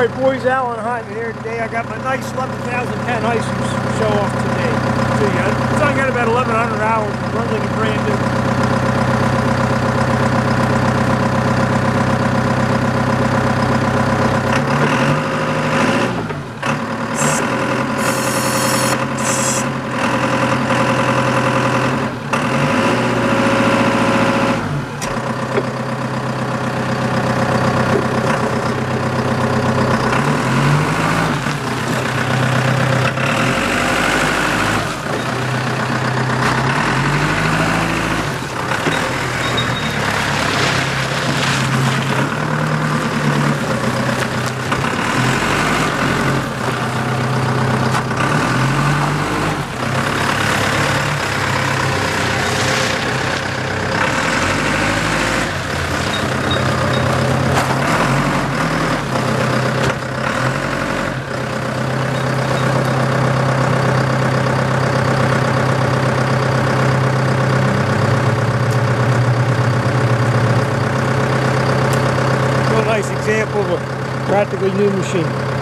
Alright boys, Alan Hyman here today. I got my nice 11,010 Isus to show off today to you. It's only got about 1,100 hours. Runs like a brand new. Nice example of a practically new machine.